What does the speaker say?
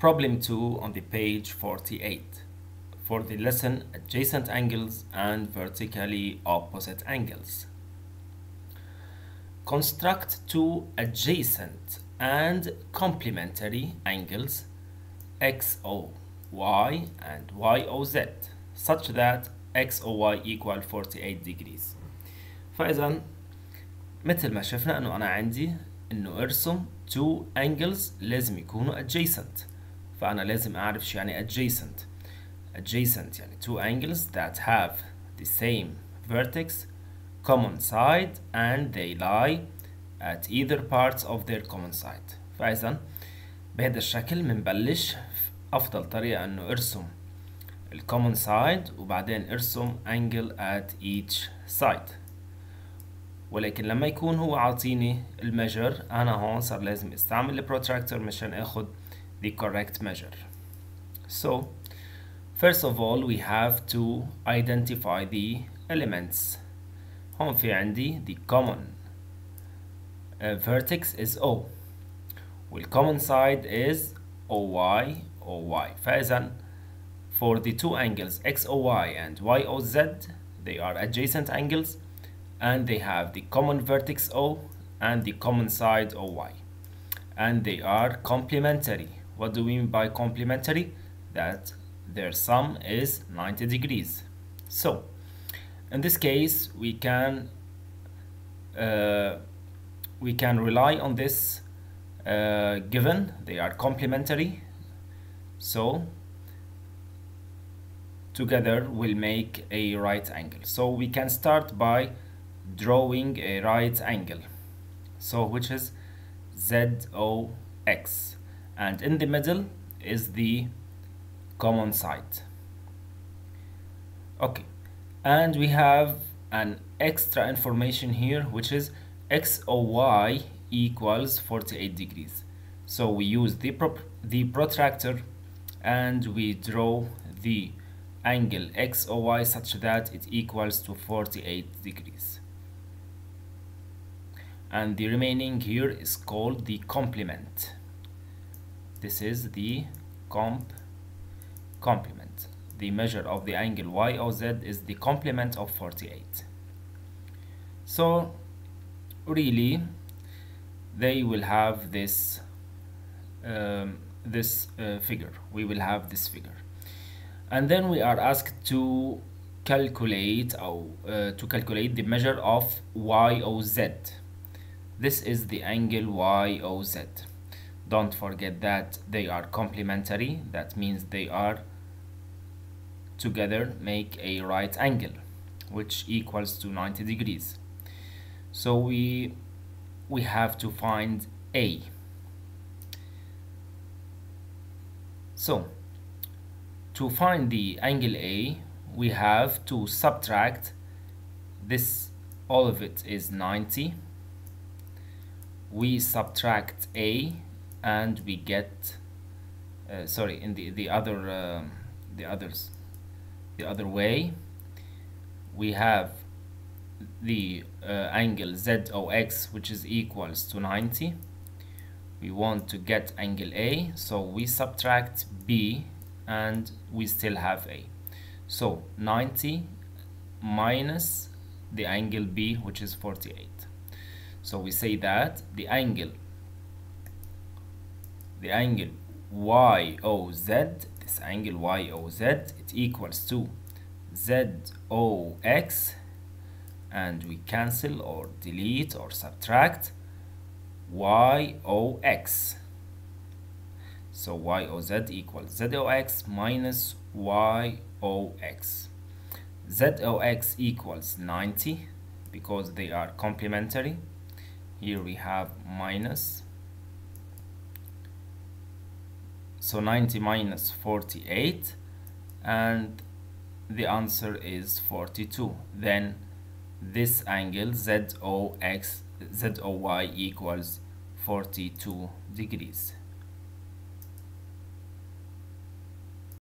Problem 2 on the page 48 for the lesson adjacent angles and vertically opposite angles. Construct two adjacent and complementary angles XOY and YOZ such that XOY equal 48 degrees. فإذا مثل ما شفنا انه انا عندي انه ارسم two angles لازم يكونوا adjacent فأنا لازم أعرف شو يعني adjacent. Adjacent يعني two angles that have the same vertex common side and they lie at either parts of their common side. فإذا بهذا الشكل بنبلش أفضل طريقة إنه أرسم الكومن سايد وبعدين أرسم angle at each side. ولكن لما يكون هو عاطيني الميجر أنا هون صار لازم أستعمل البروتراكتور مشان اخد the correct measure so first of all we have to identify the elements هون في عندي the common uh, vertex is O والcommon side is OY OY فإذا for the two angles XOY and YOZ they are adjacent angles and they have the common vertex O and the common side OY and they are complementary what do we mean by complementary? That their sum is 90 degrees. So in this case we can uh, we can rely on this uh, given they are complementary. So together will make a right angle. So we can start by drawing a right angle. So which is ZOX and in the middle is the common side okay. And we have an extra information here which is XOY equals 48 degrees. So we use the, prop the protractor and we draw the angle XOY such that it equals to 48 degrees. And the remaining here is called the complement this is the comp complement. The measure of the angle YOZ is the complement of 48 so really they will have this um, this uh, figure. We will have this figure. And then we are asked to calculate or uh, to calculate the measure of YOZ this is the angle YOZ don't forget that they are complementary. That means they are together make a right angle which equals to 90 degrees. So we we have to find A. So to find the angle A we have to subtract this all of it is 90 we subtract A and we get uh, sorry in the the other uh, the others the other way we have the uh, angle ZOX which is equals to 90 we want to get angle A so we subtract B and we still have A. So 90 minus the angle B which is 48 so we say that the angle the angle YOZ this angle YOZ it equals to ZOX and we cancel or delete or subtract YOX so YOZ equals ZOX minus YOX ZOX equals 90 because they are complementary. Here we have minus so 90 minus 48 and the answer is 42 then this angle ZOX ZOY equals 42 degrees